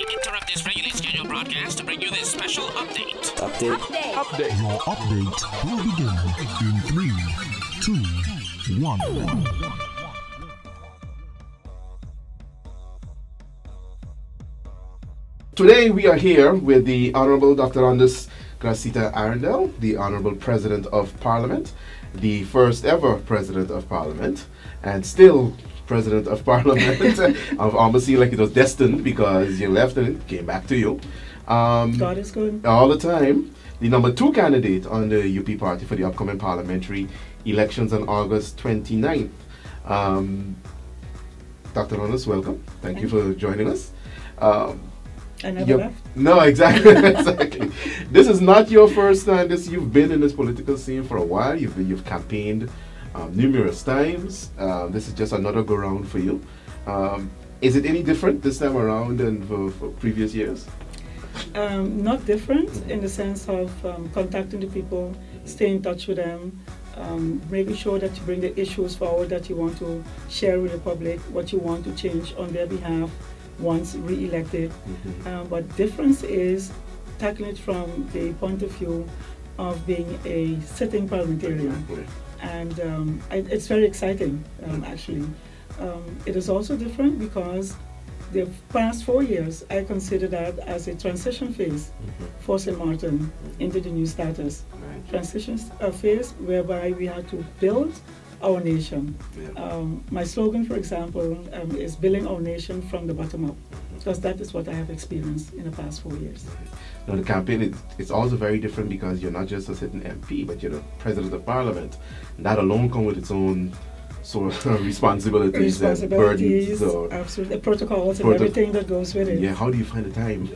We interrupt this regularly scheduled broadcast to bring you this special update. Update. Update. Your update will begin in three, two, one. Today we are here with the Honorable Dr. Andus Gracita Arrindell, the Honorable President of Parliament, the first ever President of Parliament, and still President of Parliament. I've almost like it was destined because you left and it came back to you. Um, God is good. all the time. The number two candidate on the UP party for the upcoming parliamentary elections on August 29th. Um, Dr. Honest, welcome. Thank you for joining us. Um, I never Yep. left. no, exactly, exactly. This is not your first time. This you've been in this political scene for a while. You've been, you've campaigned um, numerous times. Um, this is just another go round for you. Um, is it any different this time around than for, for previous years? Um, not different in the sense of um, contacting the people, staying in touch with them, um, making sure that you bring the issues forward that you want to share with the public, what you want to change on their behalf once re-elected. Um, but difference is tackling it from the point of view of being a sitting parliamentarian. And um, I, it's very exciting um, actually. Um, it is also different because the past four years I consider that as a transition phase for St. Martin into the new status. Transition uh, phase whereby we had to build our nation. Um, my slogan, for example, um, is building our nation from the bottom up because that is what I have experienced in the past four years. Now the campaign is it's also very different because you're not just a sitting MP, but you're the president of parliament. And that alone comes with its own sort of responsibilities, Responsibilities, and burdens. Absolutely, protocols and everything that goes with it. yeah, how do you find the time?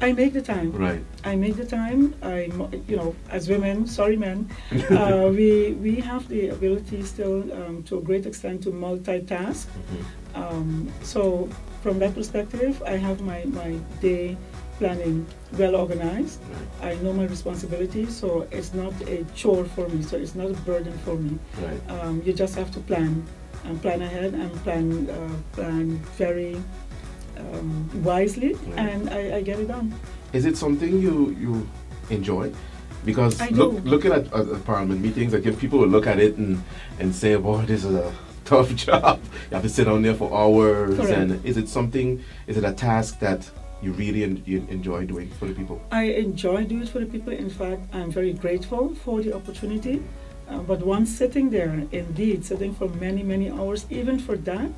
I make the time. Right. I make the time. I, you know, as women, sorry men, uh, we we have the ability still um, to a great extent to multitask. Um, so from that perspective, I have my, my day planning well organized. I know my responsibilities, so it's not a chore for me. So it's not a burden for me. Right. Um, you just have to plan and plan ahead and plan uh, plan very um, wisely, Right. and I, I get it done. Is it something you you enjoy? Because look, looking at, at, parliament meetings, again, people will look at it and, and say, "Boy, this is a tough job. You have to sit on there for hours." Correct. And is it something? Is it a task that you really en- you enjoy doing for the people? I enjoy doing it for the people. In fact, I'm very grateful for the opportunity. Uh, but once sitting there, indeed, sitting for many, many hours, even for that,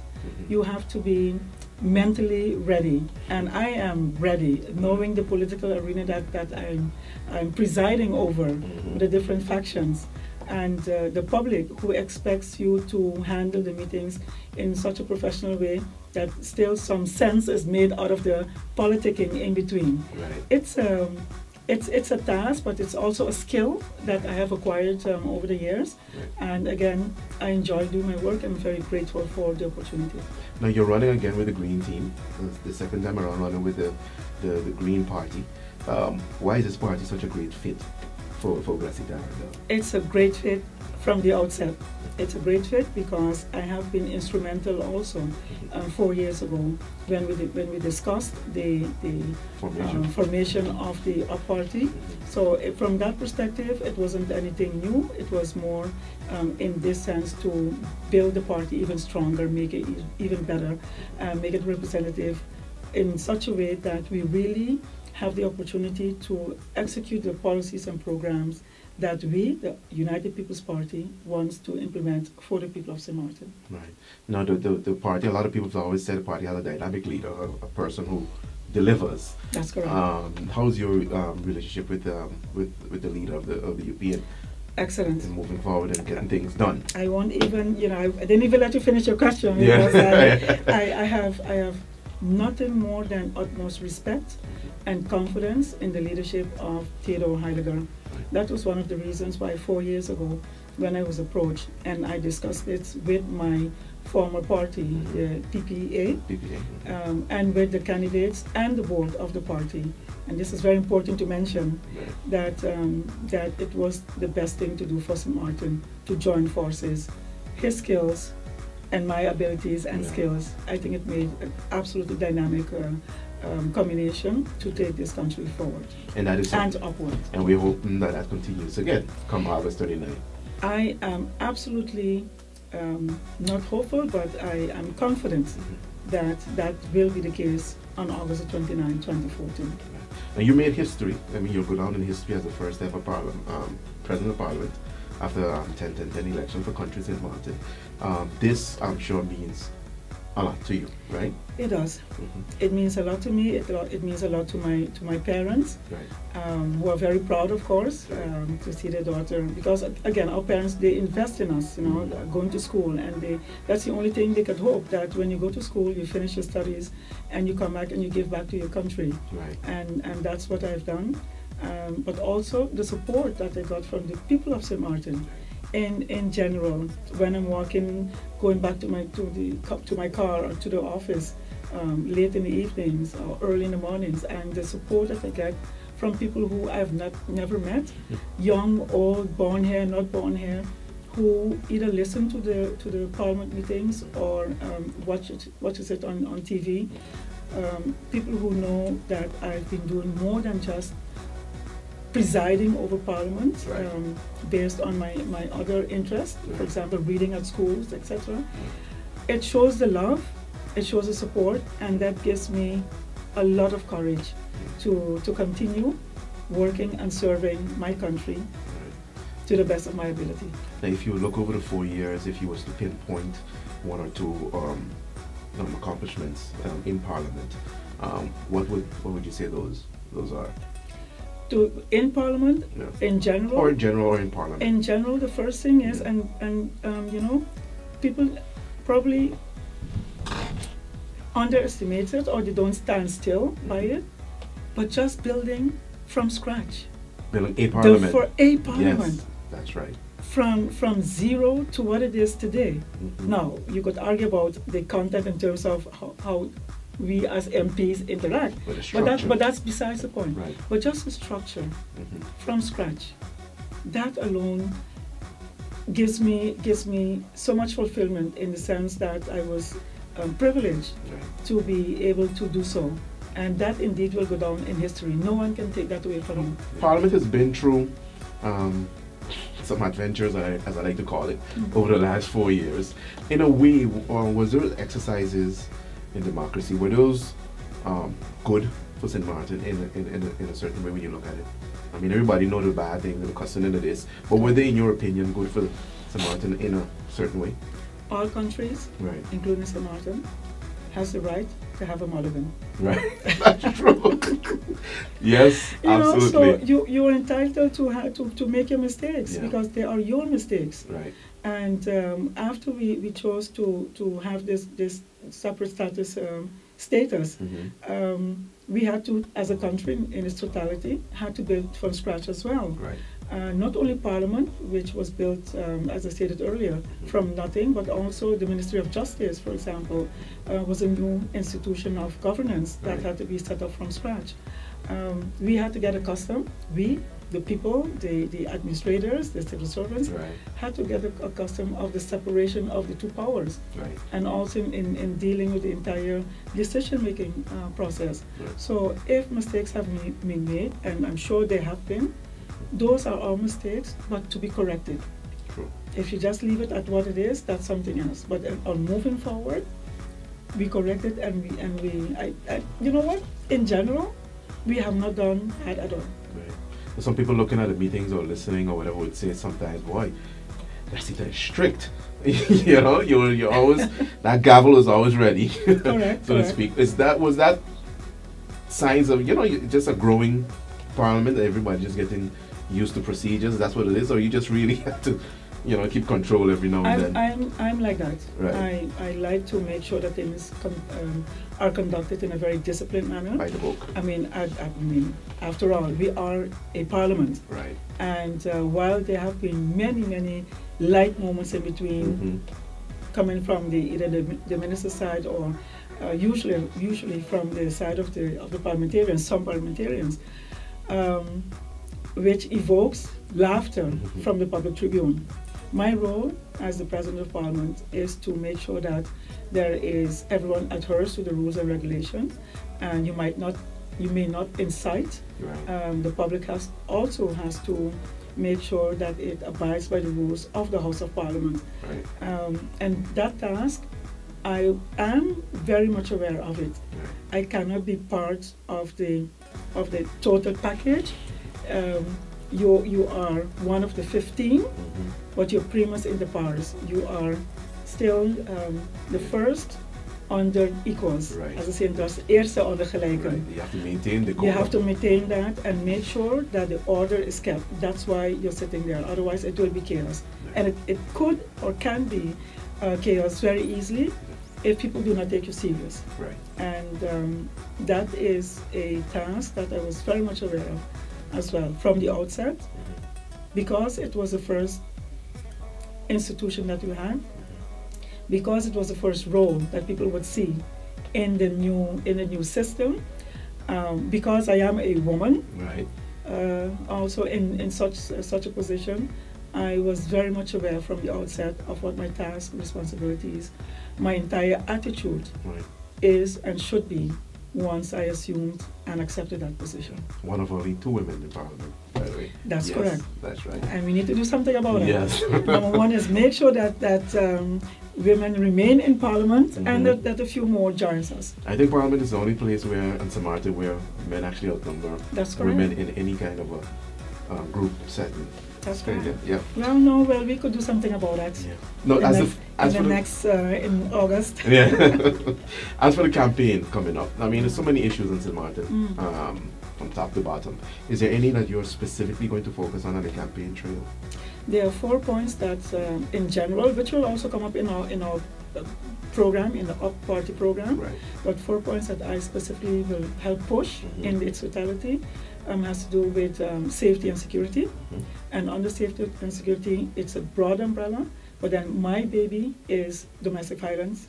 you have to be mentally ready. And I am ready, knowing the political arena that, that I'm, I'm presiding over with the different factions. And uh, the public who expects you to handle the meetings in such a professional way that still some sense is made out of the politicking in between Right. it's um, it's it's a task, but it's also a skill that I have acquired um, over the years. And again, I enjoy doing my work. I'm very grateful for the opportunity. Now you're running again with the Green team. uh, The second time around, running with the the, the Green Party. Um, why is this party such a great fit for for? It's a great fit from the outset. It's a great fit because I have been instrumental also um, four years ago when we when we discussed the the Formation. um, formation of the up party. So eh, from that perspective, it wasn't anything new. It was more um, in this sense to build the party even stronger, make it even better, uh, make it representative in such a way that we really have the opportunity to execute the policies and programs that we, the United People's Party, wants to implement for the people of St. Martin. Right. Now, the, the, the party, a lot of people have always said the party has a dynamic leader, a, a person who delivers. That's correct. Um, how's your um, relationship with, um, with with the leader of the of the UP and, Excellent. and moving forward and getting things done? I won't even, you know, I, I didn't even let you finish your question Yeah. because I, I, I have, I have nothing more than utmost respect and confidence in the leadership of Theodore Heyliger. That was one of the reasons why four years ago, when I was approached and I discussed it with my former party, the PPA, PPA. um, and with the candidates and the board of the party. And this is very important to mention that um, that it was the best thing to do for St. Martin to join forces. His skills and my abilities and Yeah. skills, I think it made an absolutely dynamic uh, um, combination to take this country forward And that is and upward. And we're hoping that that continues again come August 29. I am absolutely um, not hopeful, but I am confident that that will be the case on August 29, 2014. And you made history. I mean, you'll go down in history as the first ever parliament, um, president of parliament after um, 10 10 10 election for country St. Martin. Um, this, I'm sure, means a lot to you, right? It does. Mhm. It means a lot to me. It, it means a lot to my to my parents, Right. um, who are very proud, of course, um, to see their daughter. Because again, our parents they invest in us, you know, uh, going to school, and they that's the only thing they could hope that when you go to school, you finish your studies, and you come back and you give back to your country. Right. and and that's what I've done. Um, but also the support that I got from the people of St. Martin, in in general. When I'm walking, going back to my to the to my car or to the office, um, late in the evenings or early in the mornings, and the support that I get from people who I've not never met, young, old, born here, not born here, who either listen to the to the parliament meetings or um, watch it watches it on on TV um, people who know that I've been doing more than just presiding over Parliament, Right. um, based on my, my other interests, for example, reading at schools, etc. It shows the love, it shows the support, and that gives me a lot of courage to, to continue working and serving my country to the best of my ability. Now, if you look over the four years, if you was to pinpoint one or two um, um, accomplishments um, in Parliament, um, what would what would you say those those are? To, in Parliament, Yeah. in general, Or in general, or in Parliament? in general, the first thing is, and and um, you know, people probably underestimate it or they don't stand still by it, but just building from scratch, Building a the Parliament. for a parliament Yes, that's right. from from zero to what it is today. Mhm. Now you could argue about the content in terms of how, how we as MPs interact, But the but that structure. but that's besides the point. Right. But just the structure Mhm. from scratch. That alone gives me gives me so much fulfillment in the sense that I was um, privileged Right. to be able to do so, and that indeed will go down in history. No one can take that away from you. Parliament has been through um, some adventures, I- as I like to call it, over the last four years. In a way, uh, was there exercises in democracy? Were those um, good for St. Martin in a, in, in, a, in a certain way when you look at it? I mean, everybody know the bad things and the cussing into this, but were they, in your opinion, good for St. Martin in a certain way? All countries, Right. including St. Martin, has the right to have a mulligan. Right. That's true. yes, You know, so you you are entitled to ha- to to make your mistakes Yeah. because they are your mistakes. right. And um, after we, we chose to, to have this, this separate status um, status, Mhm. um, we had to, as a country in, its totality, had to build from scratch as well. Right. Uh, not only Parliament, which was built, um, as I stated earlier, from nothing, but also the Ministry of Justice, for example, uh, was a new institution of governance that Right. had to be set up from scratch. Um, we had to get accustomed, we, the people, the, the administrators, the civil servants, Right. had to get accustomed of the separation of the two powers Right. and also in, in dealing with the entire decision-making uh, process. Right. So if mistakes have been made, and I'm sure they have been, those are our mistakes, but to be corrected. True. If you just leave it at what it is, that's something else. But uh, on moving forward, we correct it and we, and we I, I, you know what? In general, we have not done bad at all. Right. So some people looking at the meetings or listening or whatever would say sometimes, boy, that seems is strict. you know, you're you're always that gavel is always ready, Correct, so to speak. Is that was that signs of you know just a growing parliament that everybody just getting used to procedures? That's what it is, or you just really have to, you know, keep control every now and I'm, then. I'm, I'm like that. Right. I, I like to make sure that things um, are conducted in a very disciplined manner. by the book, I mean, I, I mean, after all, we are a parliament, right? and uh, while there have been many, many light moments in between, Mhm. coming from the either the, the minister's side or uh, usually usually from the side of the of the parliamentarians, some parliamentarians, um, which evokes laughter Mhm. from the public tribune. My role as the President of Parliament is to make sure that there is everyone adheres to the rules and regulations, and you might not, you may not incite. Right. Um, the public has also has to make sure that it abides by the rules of the House of Parliament. Right. Um, and that task, I am very much aware of it. Right. I cannot be part of the of the total package. Um, you you are one of the 15, Mhm. but you're primus inter pares. You are still um, the first under equals. Right. As I said, de eerste onder Right. You have to maintain the You have to maintain that and make sure that the order is kept. That's why you're sitting there. Otherwise, it will be chaos. And it, it could or can be uh, chaos very easily if people do not take you serious. Right. And um, that is a task that I was very much aware of as well from the outset because it was the first institution that we had, because it was the first role that people would see in the new in the new system. Um, because I am a woman, Right. uh, also in, in such such a position, I was very much aware from the outset of what my task, responsibilities, my entire attitude Right. is and should be once I assumed and accepted that position. One of only two women in Parliament, by the way. That's Yes, correct. That's right. And we need to do something about it. Yes. Number one is make sure that, that um, women remain in Parliament Mhm. and that, that a few more joins us. I think Parliament is the only place where, in St. Martin, where men actually outnumber That's correct. women in any kind of a uh, group setting. That's Very correct. good. Yeah. Well, no, well, we could do something about that. Yeah. No, in as the, the, as in for the the, next, uh, in August. yeah. as for the campaign coming up, I mean, there's so many issues in St. Martin, Mm. um, from top to bottom. Is there any that you're specifically going to focus on on the campaign trail? There are four points that, um, in general, which will also come up in our in our uh, program, in the up party program. Right. But four points that I specifically will help push Mhm. in its totality um, has to do with um, safety and security. Mhm. And under safety and security, it's a broad umbrella. But then my baby is domestic violence.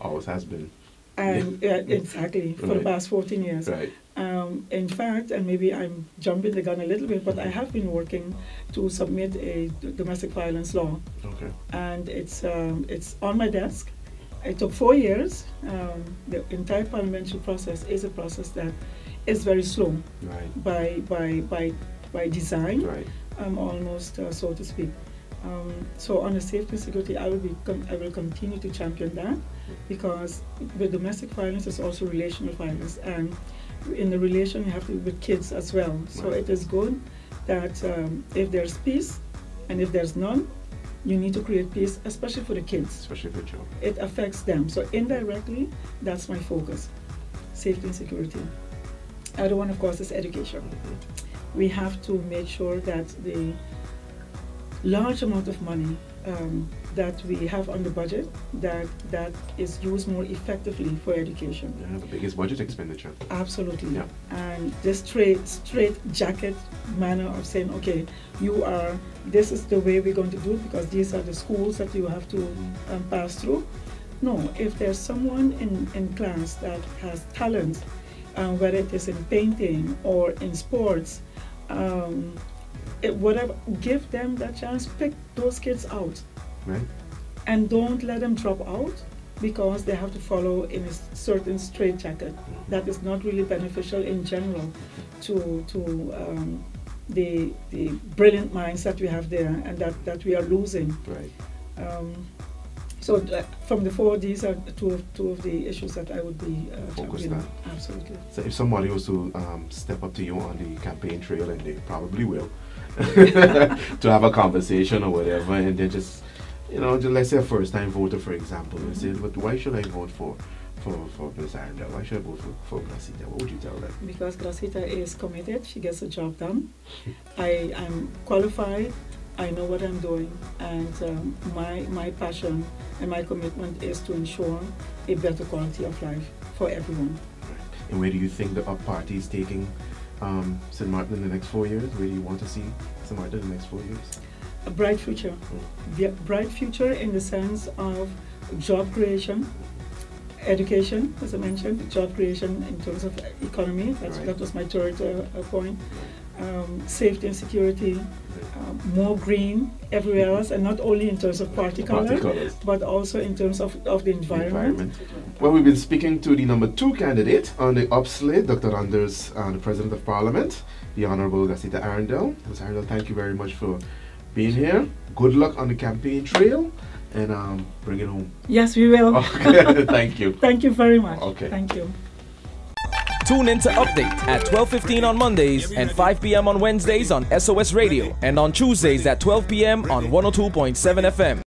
Always has been. And yeah, exactly, for the past 14 years. Right. Um, in fact, and maybe I'm jumping the gun a little bit, but I have been working to submit a domestic violence law, Okay. and it's um, it's on my desk. It took four years. Um, the entire parliamentary process is a process that is very slow Right. by by by by design, Right. um, almost uh, so to speak. Um, so on the safety and security, I will be con- I will continue to champion that because with domestic violence, is also relational violence, and in the relation, you have to with kids as well. So Right. it is good that um, if there's peace, and if there's none, you need to create peace, especially for the kids. Especially for children. It affects them. So indirectly, that's my focus: safety and security. Other one, of course, is education Mhm. we have to make sure that the large amount of money um, that we have on the budget that that is used more effectively for education. Yeah, the biggest budget expenditure. Absolutely. Yeah. And this straight straight jacket manner of saying, okay, you are this is the way we're going to do it because these are the schools that you have to um, pass through. No, if there's someone in, in class that has talent, um, whether it is in painting or in sports, um, it, whatever, give them that chance. Pick those kids out Right? and don't let them drop out because they have to follow in a certain straitjacket. That is not really beneficial in general to to um, the the brilliant minds that we have there and that, that we are losing. Right. Um, so th- from the four, these are two of two of the issues that I would be uh, Focused on. Absolutely. So if somebody was to um, step up to you on the campaign trail, and they probably will, to have a conversation or whatever, and then just, you know, just let's say a first-time voter, for example, and say, but why should I vote for, for, for. Arrindell? Why should I vote for, for Gracita? What would you tell them? Because Gracita is committed, she gets the job done. I am qualified, I know what I'm doing, and um, my, my passion and my commitment is to ensure a better quality of life for everyone. And where do you think the up party is taking um, St. Martin in the next four years? Where do you want to see St. Martin in the next four years? A bright future. Be- bright future in the sense of job creation. education, as I mentioned, job creation in terms of economy. That's, Right. That was my third uh, uh, point. Um, safety and security, um, more green everywhere else, and not only in terms of party Party but also in terms of, of the environment. Well, we've been speaking to the number two candidate on the up slate, Dr. Anders, uh, the President of Parliament, the Honorable Gracita Arrindell. Ms. Arrindell, thank you very much for being here. Good luck on the campaign trail, and um, bring it home. Yes, we will. Okay, thank you. Thank you very much. Okay. Thank you. Tune in to Update at 12:15 on Mondays and 5 p.m. on Wednesdays on SOS Radio and on Tuesdays at 12 p.m. on 102.7 FM.